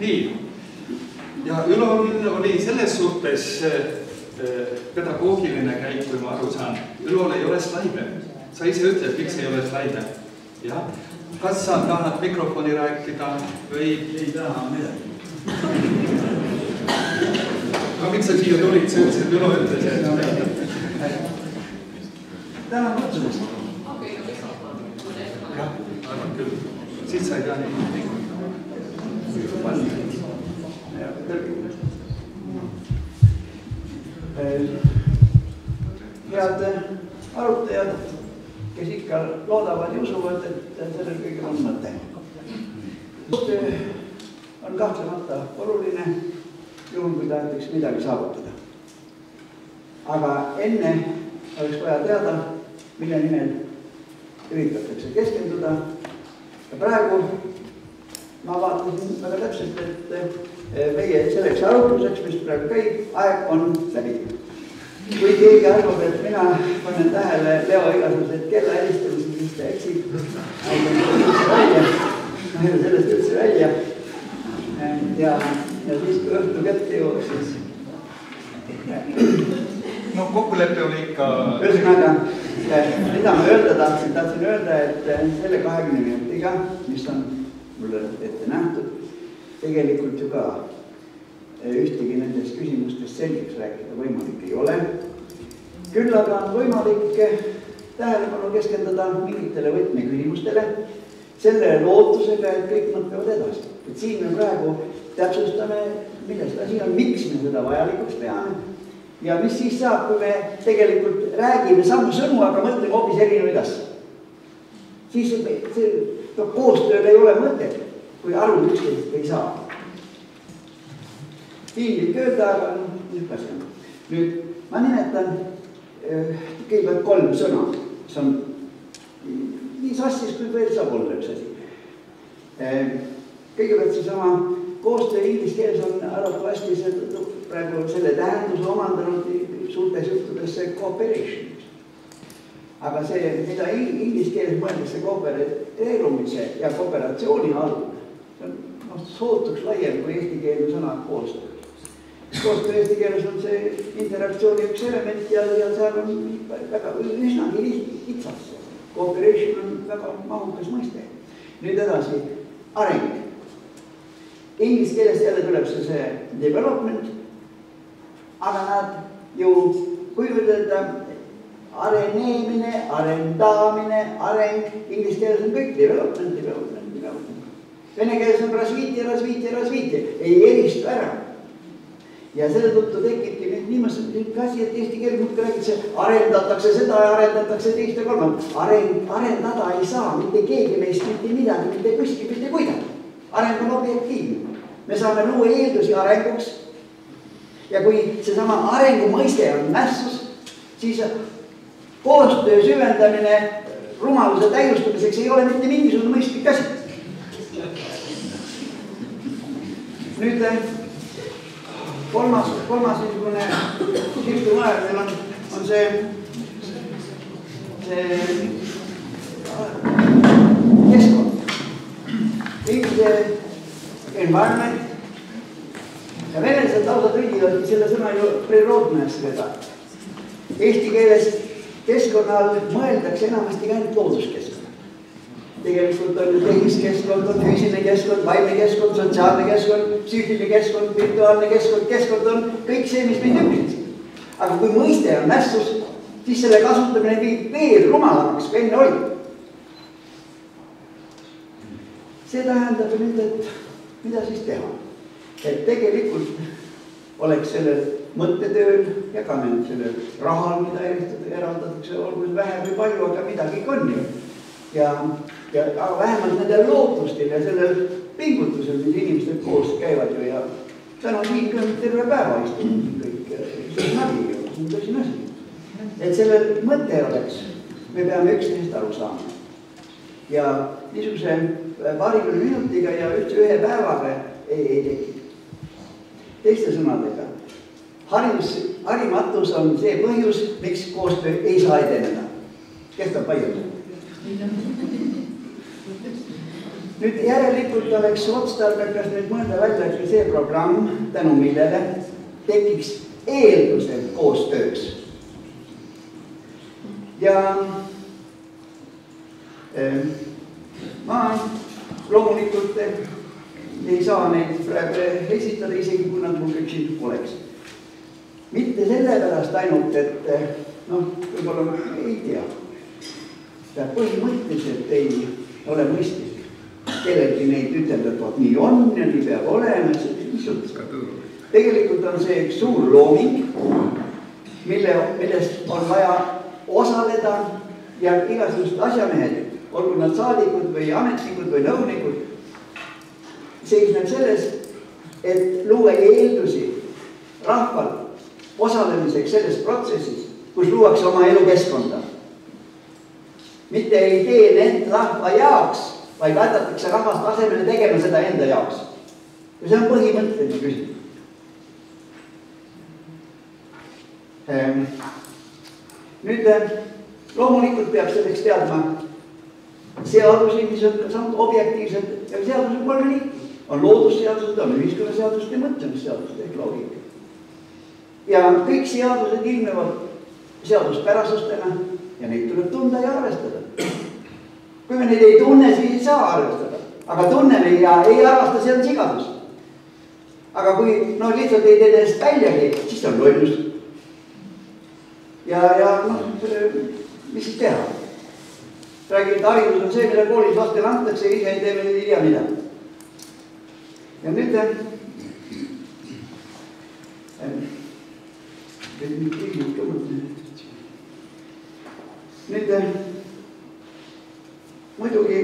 nii, ja Ülol oli selles suhtes äh, pedagoogiline käik, kui ma aru saan. Ülol ei ole slaide, sa ise ütled, miks ei ole slaide. jah, kas sa tahad mikrofoni rääkida või? ei taha midagi. aga miks sa siia tulid, sa ütlesid, et Ülo ütles, et. tänan kutsumast. jah, arvan küll, siis sa ei pea nii. Head arutajad, kes ikka loodavad ja usuvad, et sellel kõigel on mõte. koostöö on kahtlemata oluline, juhul kui tahetakse midagi saavutada. aga enne oleks vaja teada, mille nimel üritatakse keskenduda. ja praegu ma vaatasin väga täpselt, et meie selleks arutluseks, mis praegu käib, aeg on läbi. kui keegi arvab, et mina panen tähele Leo igasugused kella helistamised, siis ta eksib. ma ei tule sellest üldse välja. ja, ja siis, kui õhtu kätte jõuab, siis. no kokkulepe oli ikka. ühesõnaga, mida ma öelda tahtsin, tahtsin öelda, et selle kahekümne minutiga, mis on mulle ette nähtud, tegelikult ju ka ühtegi nendest küsimustest selgeks rääkida võimalik ei ole. küll aga on võimalik tähelepanu keskenduda mingitele võtmeküsimustele, selle lootusega, et kõik mõtlevad edasi. et siin me praegu täpsustame, milles asi on, miks me seda vajalikuks peame ja mis siis saab, kui me tegelikult räägime samu sõnu, aga mõtleme hoopis erinevaid asju. Siis see no koostööl ei ole mõtet, kui aru üksteisest ei saa. piinlik öelda, aga niisugune asi on. nüüd ma nimetan kõigepealt kolm sõna, mis on nii sassis, kui veel saab olla üks asi. kõigepealt seesama koostöö inglise keeles on arvatavasti see praegu selle tähenduse omandanud suurtes juttudes see cooperation. Aga see, mida inglise keeles mõeldakse koopereerumise ja kooperatsiooni all, see on noh, sootuks laiem kui eestikeelne sõna koostöö. koostöö eesti keeles on see interaktsiooni üks element ja, ja seal on väga üsnagi kitsas. Cooperation on väga mahukas mõiste. nüüd edasi, areng. Inglise keelest jälle tuleb see, see development, aga nad ju, kui ütelda, areneemine, arendamine, areng, inglise keeles on kõik development, development, development. Vene keeles on rasviti, rasviti, rasviti, ei eristu ära. ja selle tõttu tekibki nüüd niimoodi niisugune asi, et eesti keeles muudkui räägitakse, arendatakse seda ja arendatakse teist ja kolmandat. areng, arendada ei saa mitte keegi meist mitte midagi, mitte kuskil, mitte kuidagi. areng on objektiivne. me saame luua eeldusi arenguks. ja kui seesama arengu mõiste on mässus, siis koostöö süvendamine rumaluse täiustamiseks ei ole mitte mingisugune mõistlik asi. nüüd kolmas, kolmas niisugune kirstu mõelmine on, on see, see keskkond. Inglise environment ja venelased lausa tõlgivad selle sõna ju prirodnasse seda. Eesti keeles keskkonna all mõeldakse enamasti ainult looduskeskkond. tegelikult on ju tehiskeskkond, on füüsiline keskkond, vaimne keskkond, sotsiaalne keskkond, psüühiline keskkond, virtuaalne keskkond, keskkond on kõik see, mis meid ümbritseb. aga kui mõiste on mässus, siis selle kasutamine viib veel rumalamaks, kui enne oli. see tähendab nüüd, et mida siis teha? et tegelikult oleks sellel mõttetööl ja ka nüüd sellel rahal, mida eraldatakse, olgu see vähe või palju, aga midagi ikka on ju. ja, ja aga vähemalt nendel lootustel ja sellel pingutusel, mis inimestel koos käivad ju ja täna siin ka terve päeva istume siin kõik, see on nali ju, see on tõsine asi. et sellel mõte oleks, me peame üksteisest aru saama. ja niisuguse paarikümne minutiga ja üldse ühe päevaga ei, ei teki teiste sõnadega, haridus, harimatus on see põhjus, miks koostöö ei saa edeneda. kes tahab vaielda? nüüd järelikult oleks otstarbekas nüüd mõelda välja ka see programm, tänu millele tekiks eeldused koostööks. ja eh, ma loomulikult ei saa neid praegu esitada, isegi kui nad mul kõik siin oleks. Mitte sellepärast ainult, et noh, võib-olla ei tea. põhimõtteliselt ei ole mõistlik kellelgi neid ütelda, et vot nii on ja nii peab olema, mis jutt. tegelikult on see üks suur looming, mille, millest on vaja osaleda ja igasugused asjamehed, olgu nad saadikud või ametnikud või nõunikud, seisneb selles, et luua eeldusi rahval osalemiseks selles protsessis, kus luuakse oma elukeskkonda. mitte ei tee need rahva jaoks vaid aidatakse rahvast asemele tegema seda enda jaoks. ja see on põhimõtteline küsimus. Ehm, nüüd eh, loomulikult peab selleks teadma seadusi, mis on samuti objektiivsed ja seadused on kolme liiki. on loodusseadused, on ühiskonnaseadused ja mõtlemisseadused ehk loogika. Ja kõik seadused ilmnevad seaduspärasustena ja neid tuleb tunda ja arvestada kui me neid ei tunne, siis ei saa arvestada, aga tunneme ja ei arvesta, see on sigadus. aga kui no lihtsalt ei tee nendest väljagi, siis on lollus. ja, ja noh, mis siis teha? räägin, et haridus on see, mida koolis lastele antakse, ise ei tee veel ei tea mida. ja nüüd äh,. nüüd äh, muidugi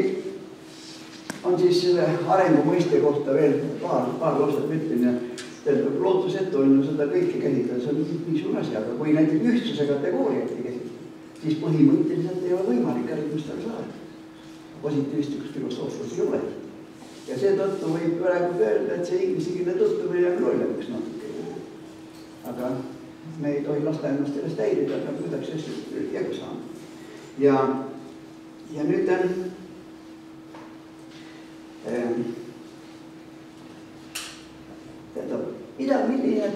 on siis selle arengu mõiste kohta veel paar, paar lauset ütlen ja tähendab lootusetu on ju seda kõike käsitleda, see on niisugune asi, aga kui näiteks ühtsuse kategooriat ei käsitleda, siis põhimõtteliselt ei ole võimalik haridust seal saada. positiivistlikust filosoofiast ei ole. ja seetõttu võib praegu öelda, et see inglisekeelne tutvumine on lollaks natuke. aga me ei tohi lasta ennast sellest häirida, peab kuidagi sellest jagu saama. ja ja nüüd ähm, tähendab, mida, milline,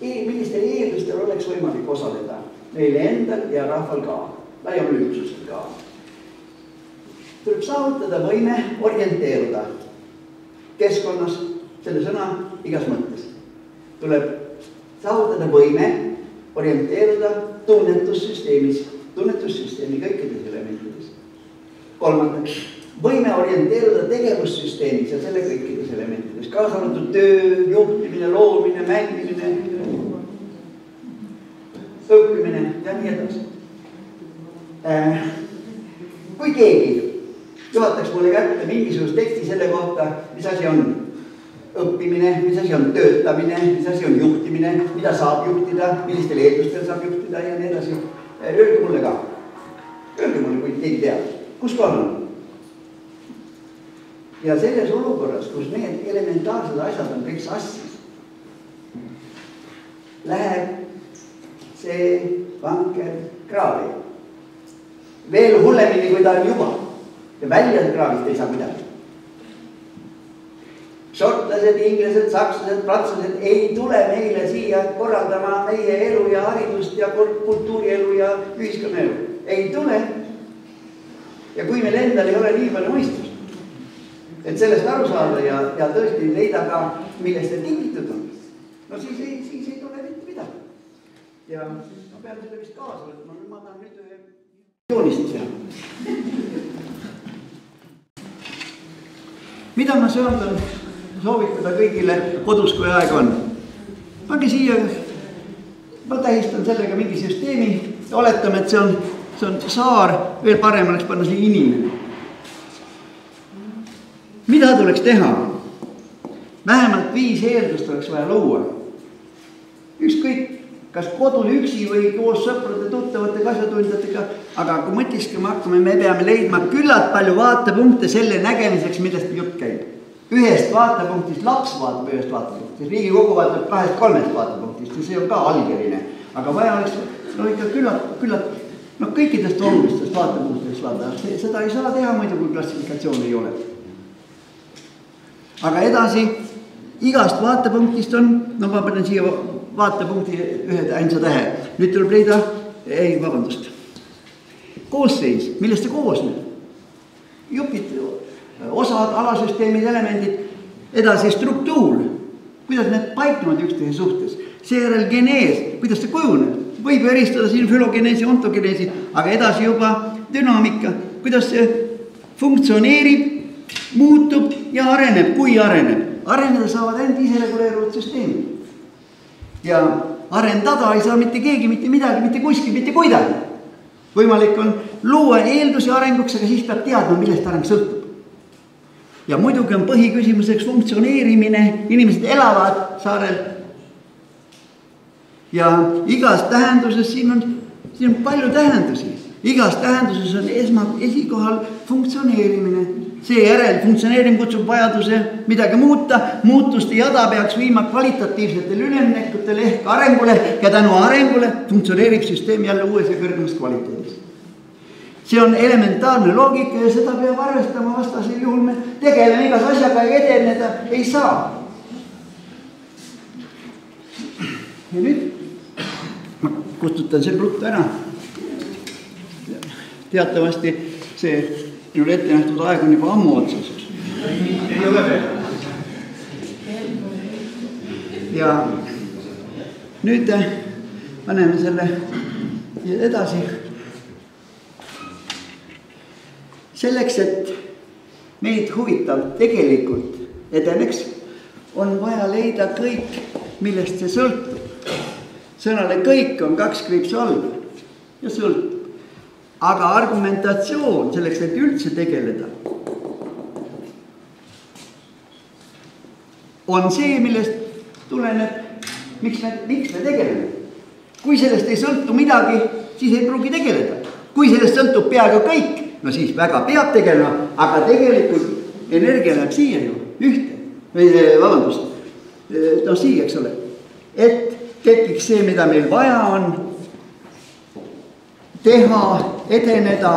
millistel eeldustel oleks võimalik osaleda neil endal ja rahval ka, laiemal üldsusel ka. tuleb saavutada võime orienteeruda keskkonnas, selle sõna igas mõttes. tuleb saavutada võime orienteeruda tunnetussüsteemis, tunnetussüsteemi kõikides elementides kolmandaks, võime orienteeruda tegevussüsteemis ja selle kõikides elementides, kaasa arvatud töö, juhtimine, loomine, mängimine, õppimine ja nii edasi. Äh, kui keegi juhataks mulle kätte mingisugust teksti selle kohta, mis asi on õppimine, mis asi on töötamine, mis asi on juhtimine, mida saab juhtida, millistel eeldustel saab juhtida ja nii edasi. Äh, öelge mulle ka, öelge mulle, kui keegi teab kus kohal on? ja selles olukorras, kus need elementaarsed asjad on kõik sassis, läheb see vanker kraavi. veel hullemini, kui ta on juba ja välja kraavist ei saa midagi. Šotlased, inglased, sakslased, prantslased ei tule meile siia korraldama meie elu ja haridust ja kultuurielu ja ühiskonnaelu, ei tule ja kui meil endal ei ole nii palju mõistust, et sellest aru saada ja, ja tõesti leida ka, millest see tingitud on, no siis ei, siis ei tule mitte midagi. ja ma pean selle vist kaasa võtma, ma tahan nüüd ühe joonistuse. mida ma söandan soovitada kõigile kodus, kui aega on? pange siia, ma tähistan sellega mingi süsteemi, oletame, et see on see on saar, veel parem oleks panna siia inimene. mida tuleks teha? vähemalt viis eeldust oleks vaja luua. ükskõik, kas kodus üksi või koos sõprade, tuttavate, asjatundjatega, aga kui mõtisklema hakkame, me peame leidma küllalt palju vaatepunkte selle nägemiseks, millest jutt käib. Ühest vaatepunktist, laps vaatab ühest vaatepunktist, Riigikogu vaatab kahest-kolmest vaatepunktist ja see on ka algeline, aga vaja oleks no ikka küllalt, küllalt noh, kõikidest olulistest vaatepunktidest otsustada, seda ei saa teha muidu, kui klassifikatsiooni ei ole. aga edasi, igast vaatepunktist on, no ma panen siia vaatepunkti ühe ainsa tähe, nüüd tuleb leida, ei, vabandust, koosseis, millest see koosneb? jupid, osad, alasüsteemid, elemendid, edasi struktuur, kuidas need paiknevad üksteise suhtes, seejärel genees, kuidas see kujuneb, võib eristada siin fülogeneesi, ontogeneesi, aga edasi juba dünaamika, kuidas see funktsioneerib, muutub ja areneb, kui areneb. areneda saavad ainult isereguleeruvad süsteemid. ja arendada ei saa mitte keegi mitte midagi, mitte kuskil, mitte kuidagi. võimalik on luua eeldusi arenguks, aga siis peab teadma, millest areng sõltub. Ja muidugi on põhiküsimuseks funktsioneerimine, inimesed elavad saarel. ja igas tähenduses siin on, siin on palju tähendusi, igas tähenduses on esma, esikohal funktsioneerimine. Seejärel funktsioneerimine kutsub vajaduse midagi muuta, muutuste jada peaks viima kvalitatiivsetele üleminekutele ehk arengule. Ja tänu arengule funktsioneerib süsteem jälle uues ja kõrgemas kvaliteedis. See on elementaarne loogika ja seda peab arvestama, vastasel juhul me tegeleme igas asjaga ja edeneda ei saa. ja nüüd ma kustutan selle ruttu ära. teatavasti see minul ette nähtud aeg on juba ammu otsas. ei ole veel. ja nüüd äh, paneme selle edasi. Selleks, et meid huvitav tegelikult edeneks, on vaja leida kõik, millest see sõltub. sõnale kõik on kaks kriipsu all ja sõltub aga argumentatsioon selleks, et üldse tegeleda, on see, millest tuleneb, miks me, miks me tegeleme. kui sellest ei sõltu midagi, siis ei pruugi tegeleda. kui sellest sõltub peaaegu kõik, no siis väga peab tegelema, aga tegelikult energia läheb siia ju ühte või vabandust, noh siia, eks ole. et tekiks see, mida meil vaja on teha, edeneda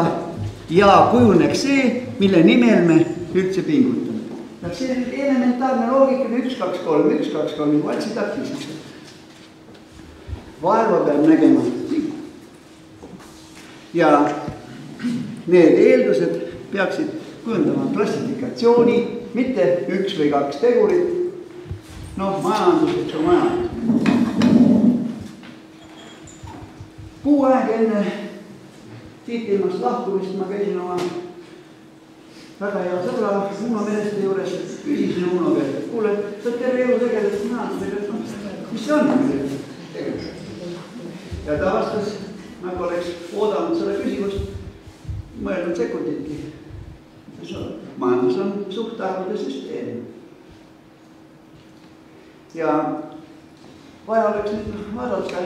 ja kujuneks see, mille nimel me üldse pingutame. noh, see on elementaarne loogika, üks, kaks, kolm, üks, kaks, kolm, nagu valtsitaktis. vaeva peab nägema. ja need eeldused peaksid kujundama klassifikatsiooni, mitte üks või kaks tegurit. noh, majandus, eks ole, majandus. kuu aega enne siit ilmast lahkumist ma käisin oma väga hea sõbra Uno Mereste juures, küsisin Uno käest, et kuule, sa oled terve elu tegelenud majandusega, et noh, mis see on ja ta vastas, nagu oleks oodanud seda küsimust, mõelnud sekunditki. majandus on suhtarvude süsteem. ja vaja oleks nüüd vaadata,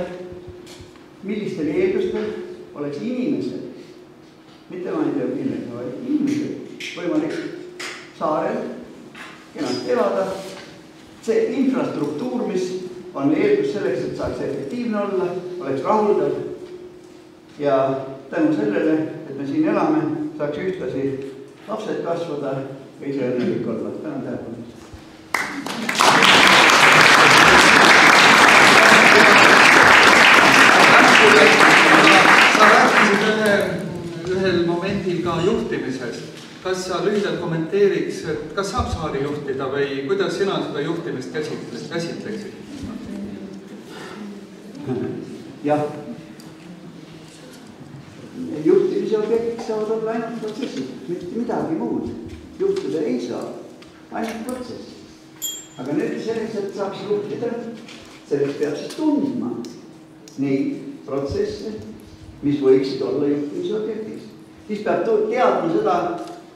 millistel eeldustel oleks inimesel mitte ma ei tea millega, vaid inimesel võimalik saarel kenasti elada. see infrastruktuur, mis on eeldus selleks, et saaks efektiivne olla, oleks rahuldav. ja tänu sellele, et me siin elame, saaks ühtlasi lapsed kasvada ja ise õnnelik olla. tänan tähelepanu sa rääkisid ühe ühel momendil ka juhtimisest. kas sa lühidalt kommenteeriks, et kas saab saari juhtida või kuidas sina seda juhtimist käsitled, käsitleksid? jah. Juhtimise objektiks saavad olla ainult protsessid, mitte midagi muud juhtuda ei saa, ainult protsess. aga nüüd selleks, et saaks juhtida, selleks peab siis tundma neid protsesse mis võiksid olla juhtimise objektiks. siis peab teadma seda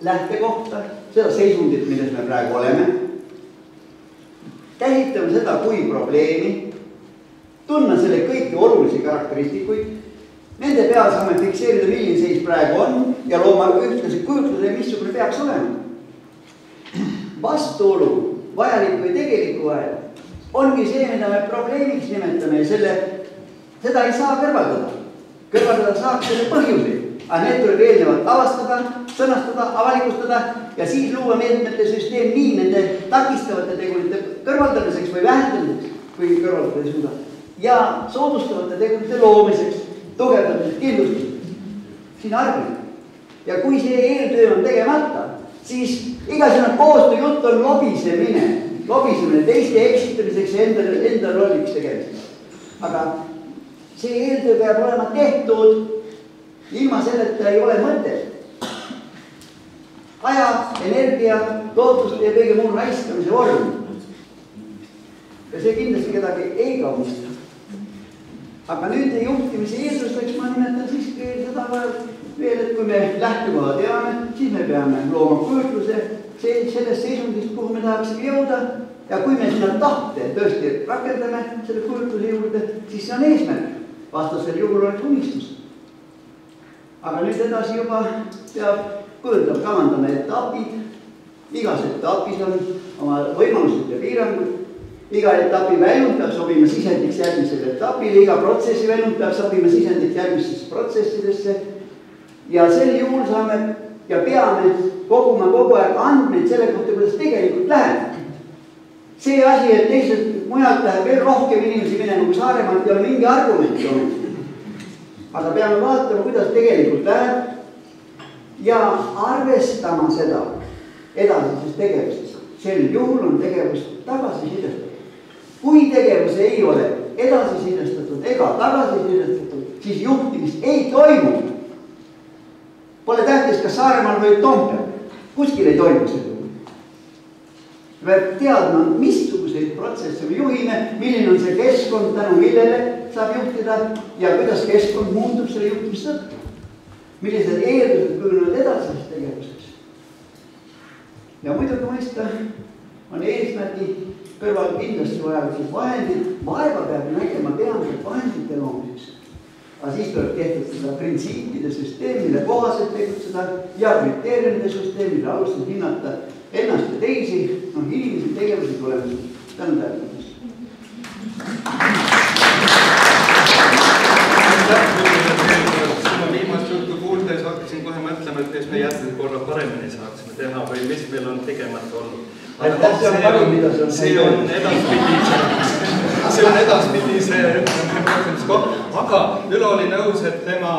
lähtekohta, seda seisundit, milles me praegu oleme. käsitlema seda kui probleemi, tundma selle kõiki olulisi karakteristikuid. Nende peal saame fikseerida, milline seis praegu on ja looma ühtlasi kujutluse, missugune peaks olema. vastuolu vajaliku ja tegeliku vahel ongi see, mida me probleemiks nimetame ja selle, seda ei saa kõrvaldada kõrvaldada saab selle põhjuseid. aga need tuleb eelnevalt avastada, sõnastada, avalikustada ja siis luua meetmete süsteem nii nende takistavate tegurite kõrvaldamiseks või vähendamiseks, kui kõrvaldada ei suuda. ja soodustavate tegurite loomiseks, tugevdamiseks, kindlustuseks. siin arvamine. ja kui see eeltöö on tegemata, siis igasugune koostööjutt on lobisemine, lobisemine teiste eksitamiseks ja endale, enda rolliks tegemiseks. aga see eeltöö peab olema tehtud ilma selleta ei ole mõtet. aja, energia, lootuste ja kõige muu raiskamise vorm. ja see kindlasti kedagi ei kaunista. Aga nüüd juhtimise eeldusteks ma nimetan siiski seda veel, et kui me lähtekoha teame, siis me peame looma kujutluse see, sellest seisundist, kuhu me tahaksime jõuda ja kui me sinna tahte tõesti rakendame selle kujutluse juurde, siis see on eesmärk. vastasel juhul oleks unistus aga nüüd edasi juba peab kujundama, kavandama etapid. igas etapis on oma võimalused ja piirangud. Iga etapi väljund peab sobima sisendiks järgmisele etapile, iga protsessi väljund peab sobima sisendiks järgmistesse protsessidesse. ja sel juhul saame ja peame koguma kogu aeg andmeid selle kohta, kuidas tegelikult läheb. see asi, et teised mujalt läheb veel rohkem inimesi minema kui Saaremaalt, ei ole mingi argument olnud aga peame vaatama, kuidas tegelikult läheb ja arvestama seda edasises tegevuses. sel juhul on tegevus tagasisidestatud. Kui tegevus ei ole edasisidestatud ega tagasisidestatud, siis juhtimist ei toimu. Pole tähtis, kas Saaremaal või Toompeal, kuskil ei toimu seda peab teadma, missuguseid protsesse me juhime, milline on see keskkond, tänu millele saab juhtida ja kuidas keskkond muutub selle juhtimise tõttu. millised eeldused kujunevad edasiseks tegevuseks. ja muidugi mõista on eesmärgi kõrval kindlasti vajalikud vahendid, vaeva peab nägema peamiselt vahendite loomiseks. aga siis tuleb kehtestada printsiipide süsteem, mille kohaselt tegutseda ja kriteeriumide süsteem, mille alusel hinnata ennast ja teisi, noh inimese tegevuse tulemusi. tänan tähelepanu eest. sinu viimast juttu kuuldes hakkasin kohe mõtlema, et kas me järgmine korra paremini saaksime teha või mis meil on tegemata olnud. Aitäh, see on parim, mida sa oled see on edaspidi, see on edaspidi see koht, aga Ülo oli nõus, et tema,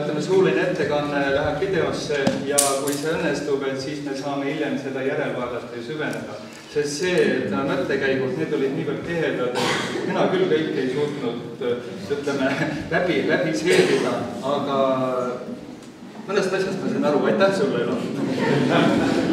ütleme, suuline ettekanne läheb videosse ja kui see õnnestub, et siis me saame hiljem seda järele vaadata ja süveneda. sest see mõttekäigud, need olid niivõrd tihedad, et mina küll kõike ei suutnud, ütleme, läbi, läbi seedida, aga mõnest asjast ma sain aru, aitäh sulle, Ülo!